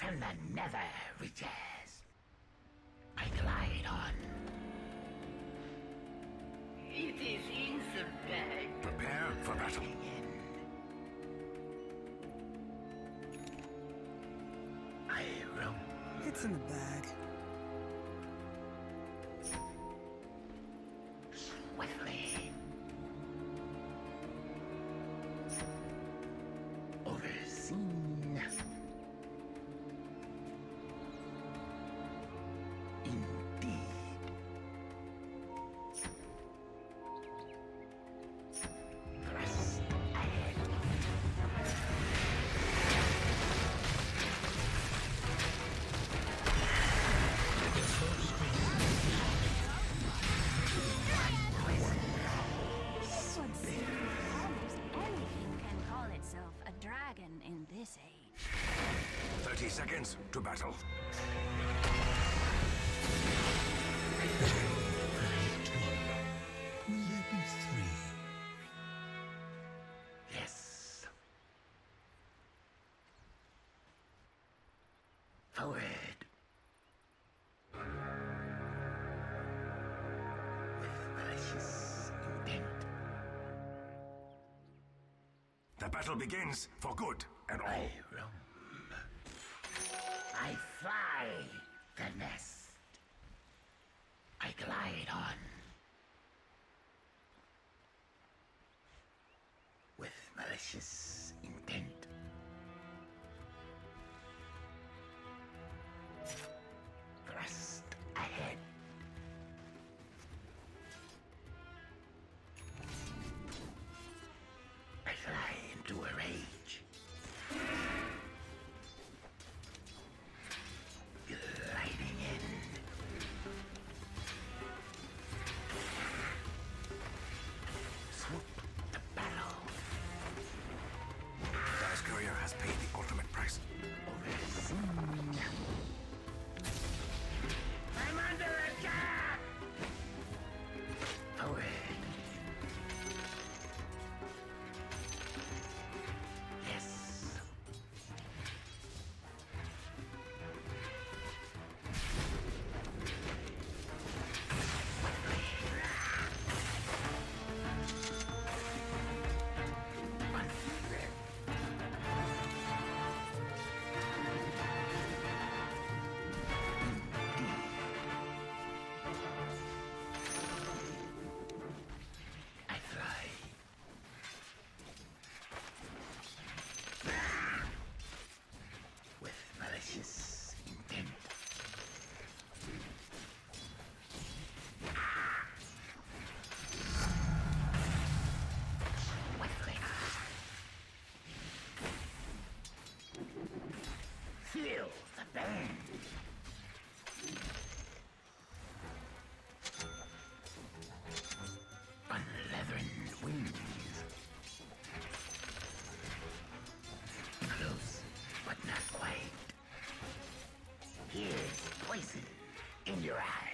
from the nether reaches. I glide on. It is in the bag. Prepare for battle. I roam It's in the bag. 30 seconds to battle. Will there be three? Yes. Forward. With malicious intent. The battle begins for good and all. I. I fly the nest. I glide on. In your eye.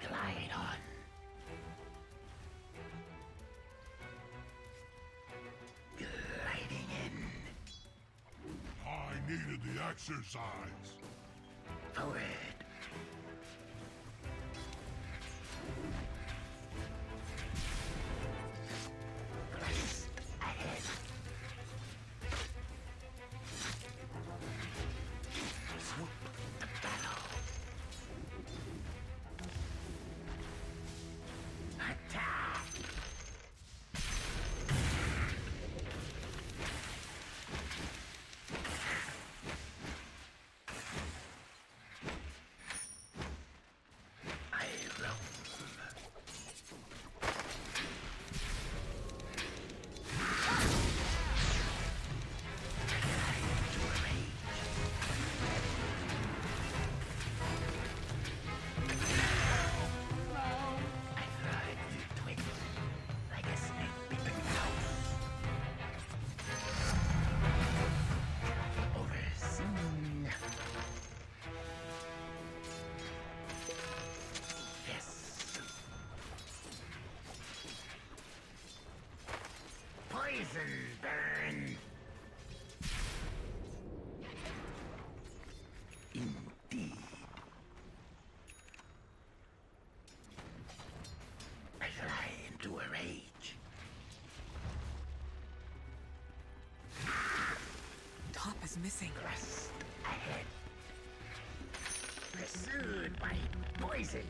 Glide on. Gliding in. I needed the exercise. Forward. Poison burn. Indeed. I fly into a rage. Top is missing. Thrust ahead. Pursued by poison.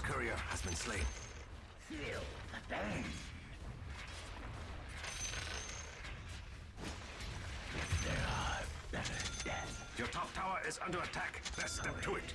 Courier has been slain. Feel the. There are better deaths. Your top tower is under attack. Best step to it.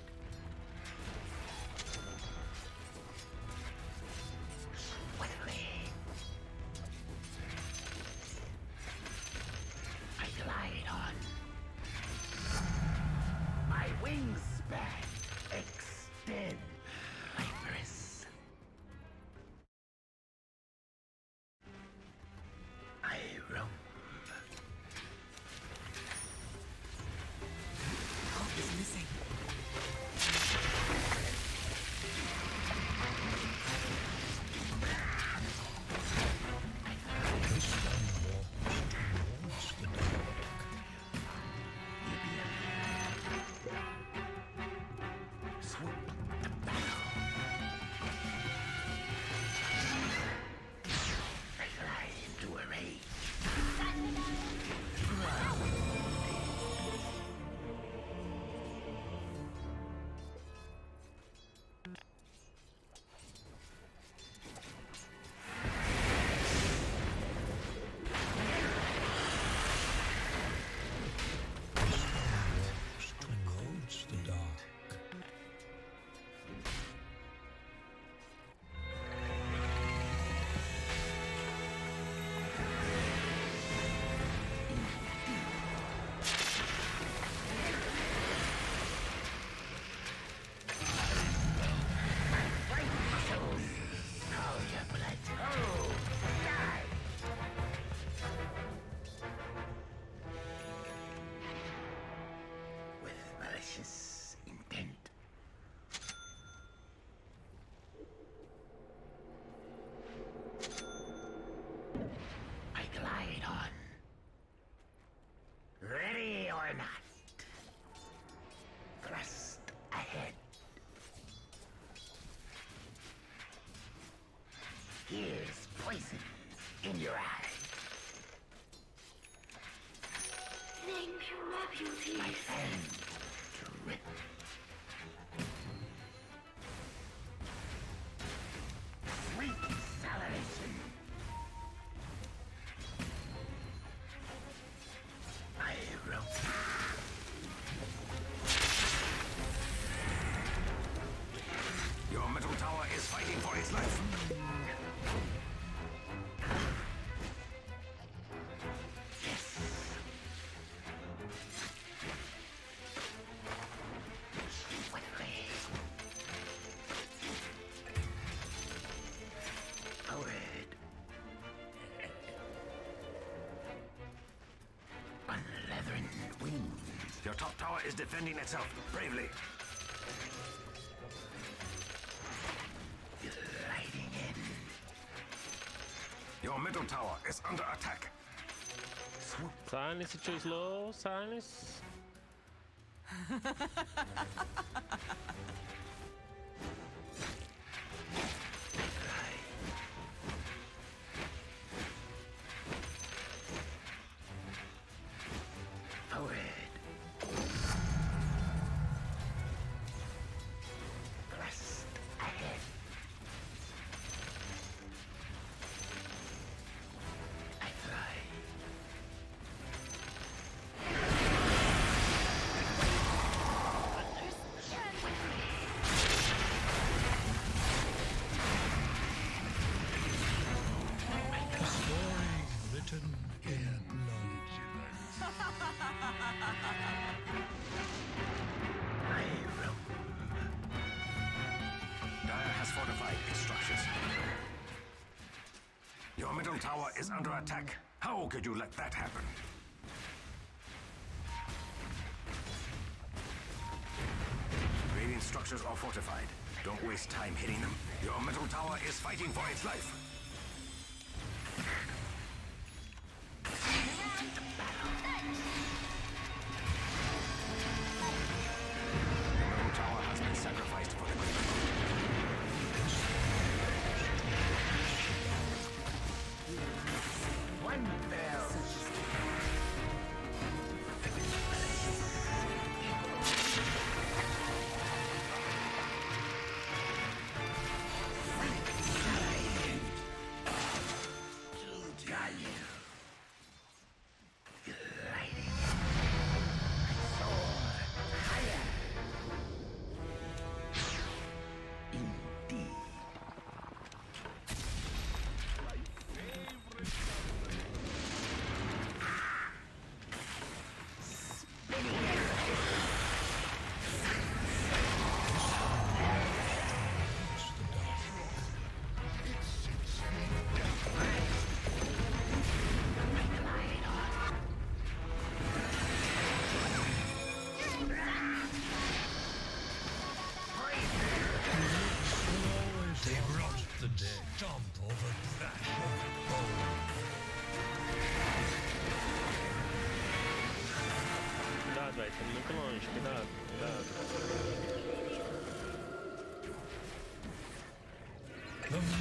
In your eye. Thank you, my beauty. My hand Your top tower is defending itself bravely. Gliding in. Your middle tower is under attack. Silence, it too slow. Silence. tower is under attack. How could you let that happen? Radiant structures are fortified. Don't waste time hitting them. Your metal tower is fighting for its life. Cuidado, cuidado. The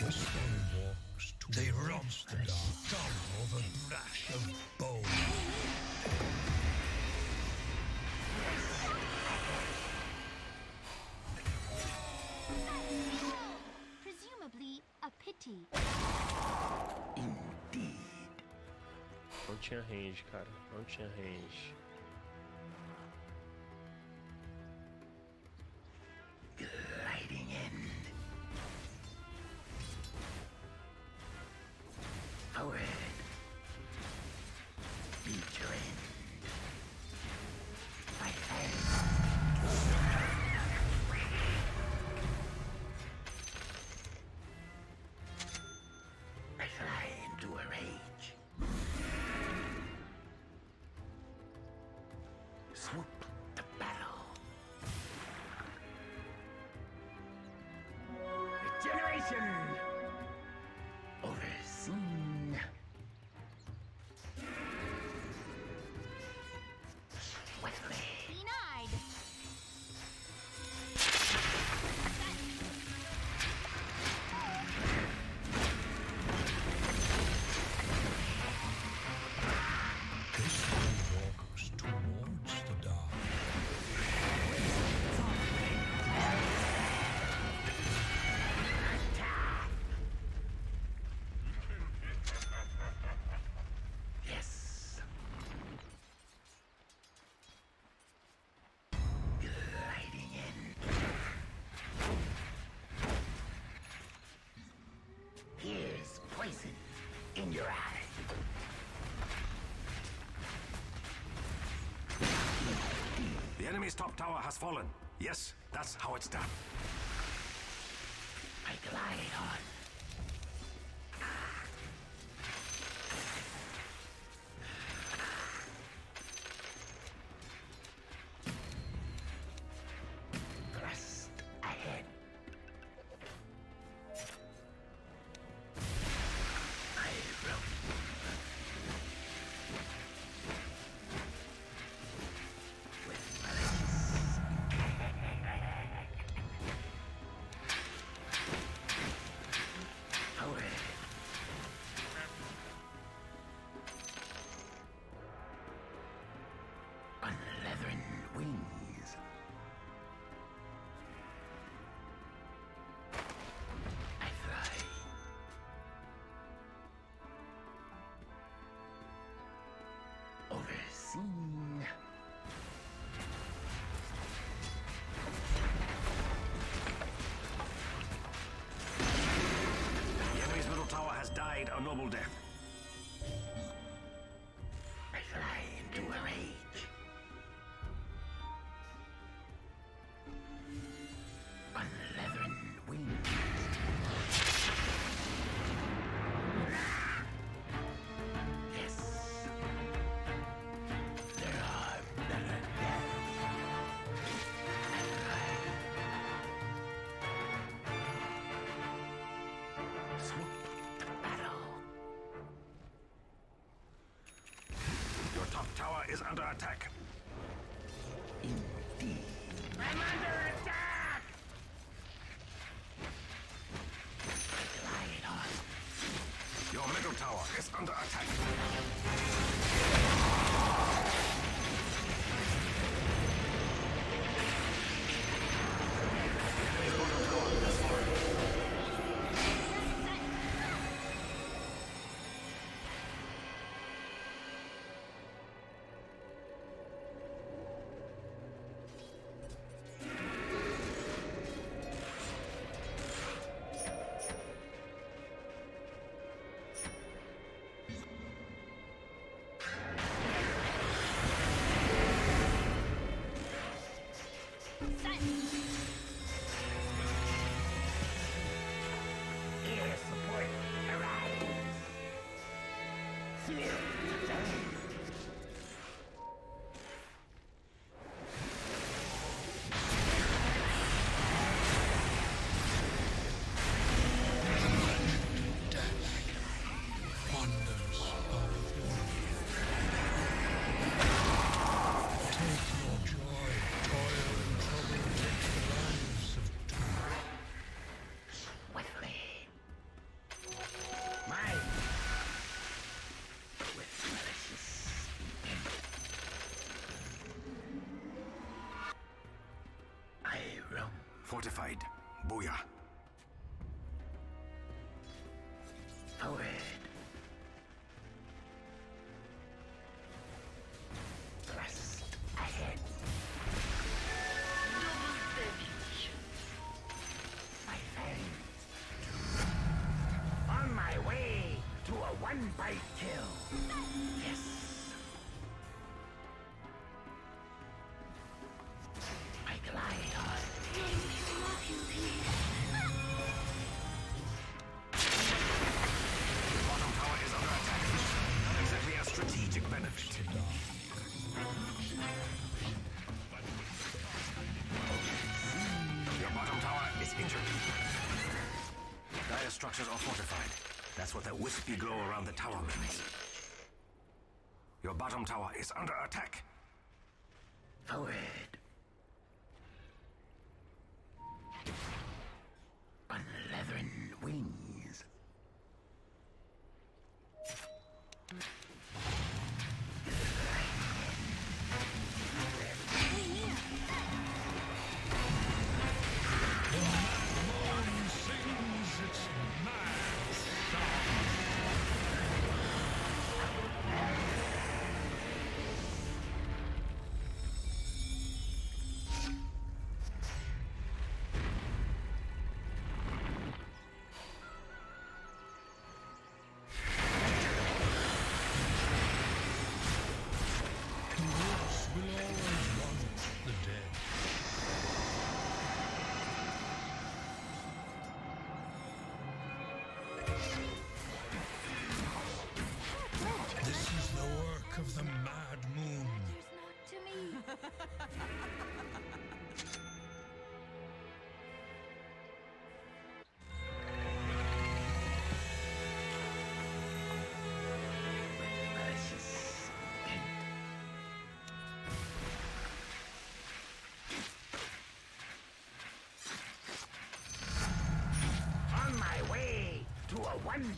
Arms for stone walks to they rouse the dark. Stomp over thrash of bone. Presumably a pity. Indeed. Não tinha range, cara. Não tinha range. The enemy's top tower has fallen. Yes, that's how it's done. noble death. Commander Attack! Indeed. Commander Attack! Right on. Your middle tower is under attack. Fortified. Booyah. Structures are fortified. That's what that wispy glow around the tower means. Your bottom tower is under attack. Forward.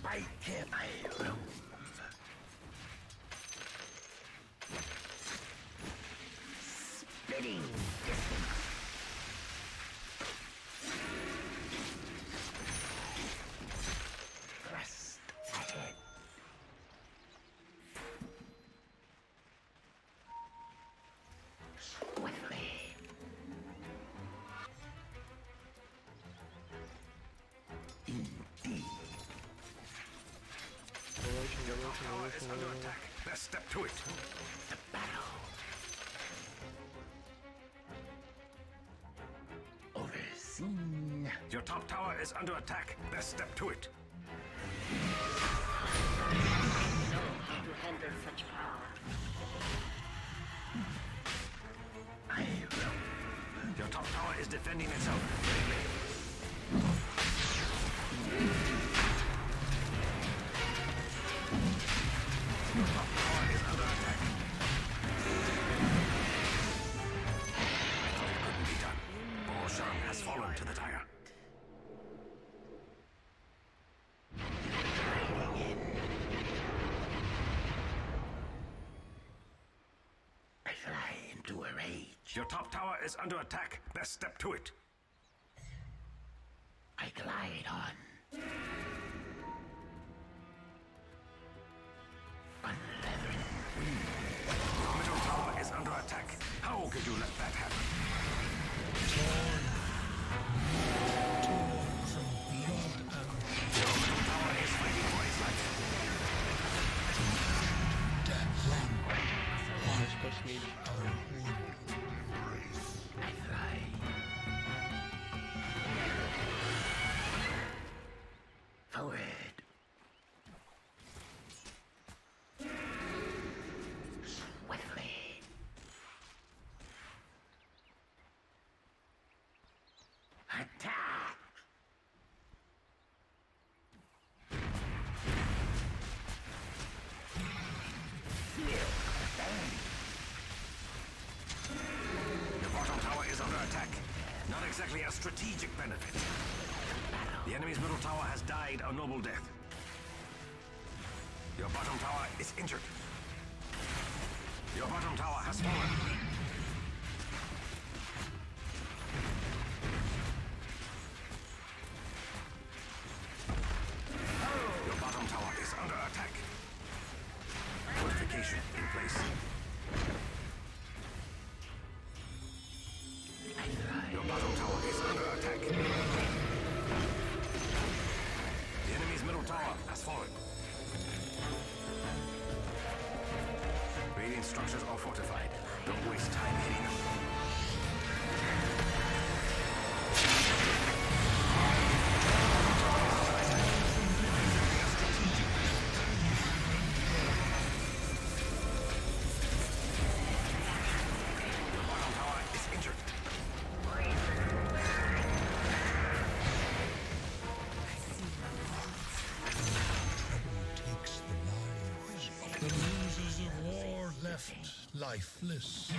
A one-bite to it. The battle. Overseen. Your top tower is under attack. Best step to it. So, to handle such power. I roam. Your top tower is defending itself. Your top tower is under attack. Best step to it. I glide on. Your middle tower is under attack. How could you let that happen? Strategic benefit. The enemy's middle tower has died a noble death. Your bottom tower is injured. Your bottom tower has fallen. soft, lifeless,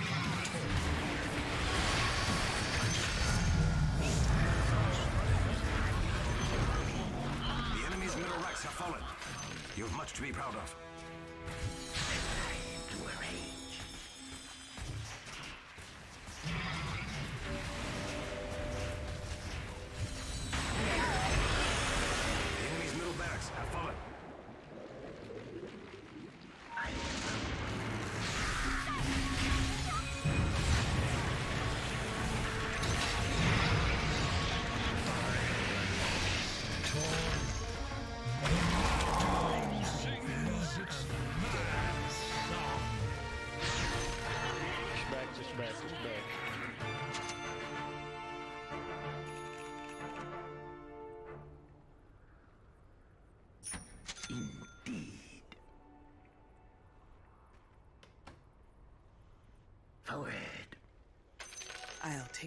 The enemy's middle ranks have fallen. You have much to be proud of.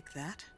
like that.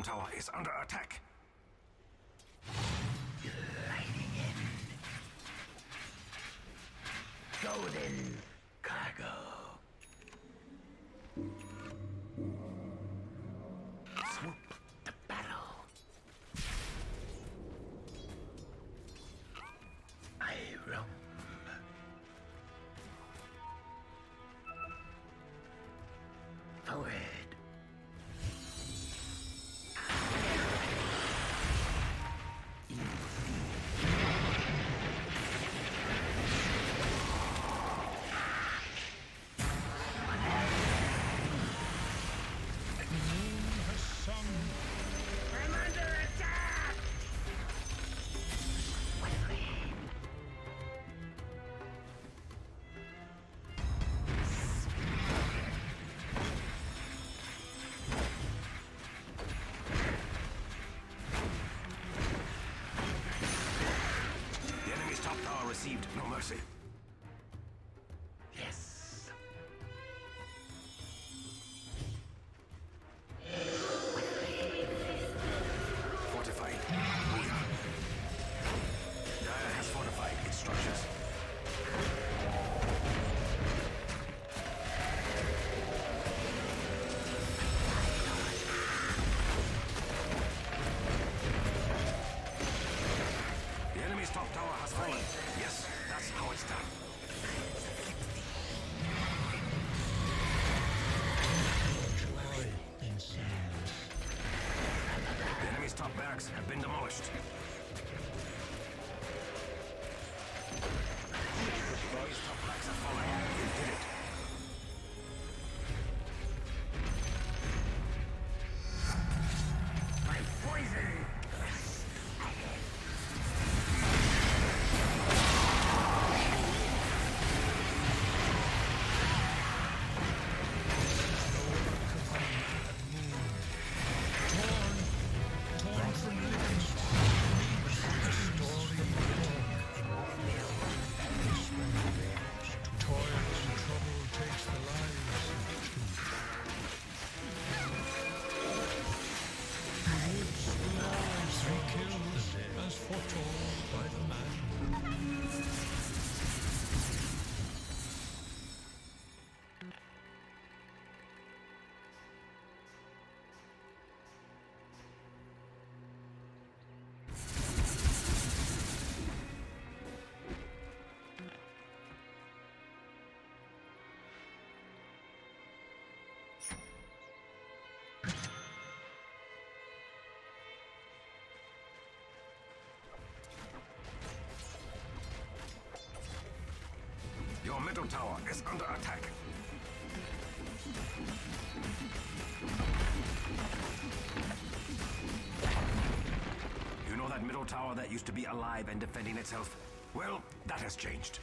alarm tower is under attack. Lighting in. Golden cargo. Swoop the battle. I roam. Forward. mercy. Japanese top barracks have been demolished. middle tower is under attack. You know that middle tower that used to be alive and defending itself? Well, that has changed.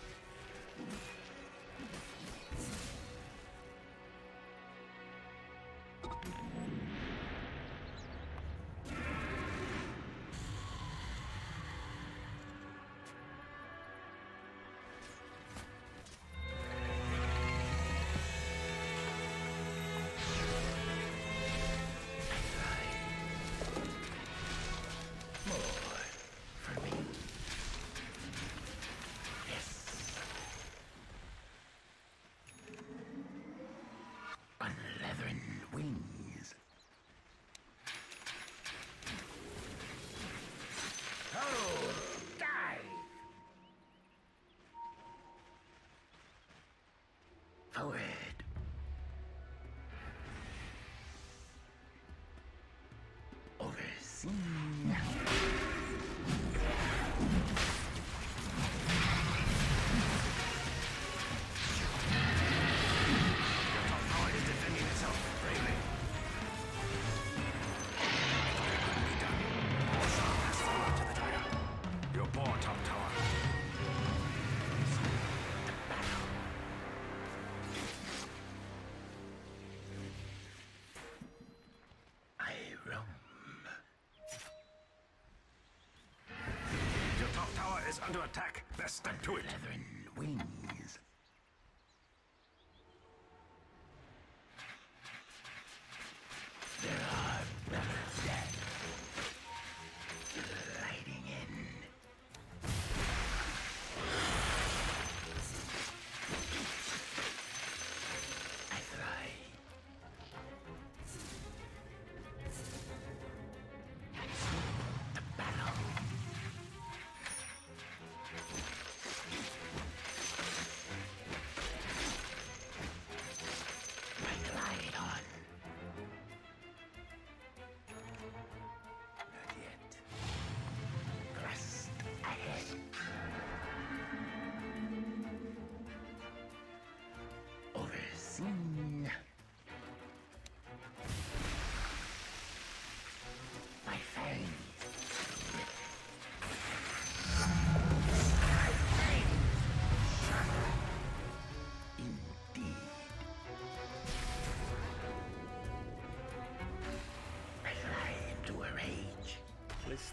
attack. Best step to it. Leathern.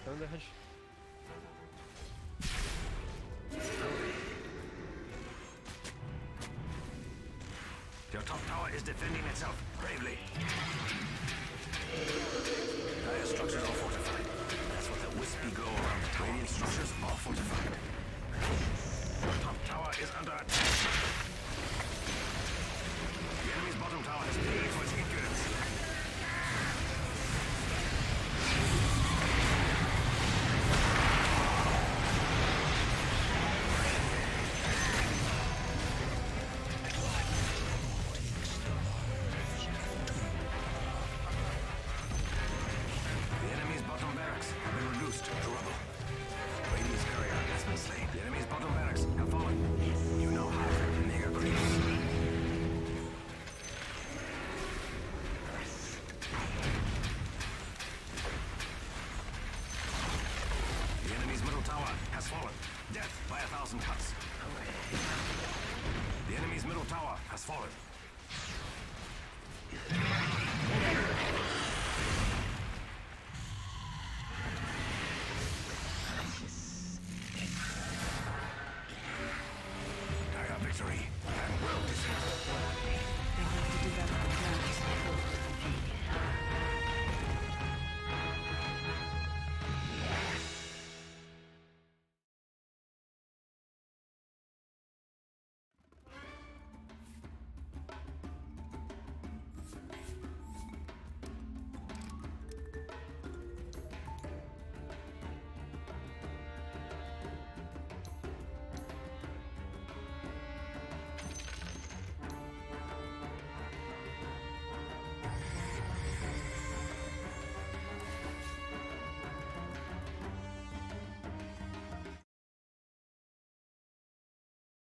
Stone dash. Your top tower is defending itself bravely. Dire structures are fortified. That's what the wispy go around the radiant structures are fortified. Your top tower is under attack.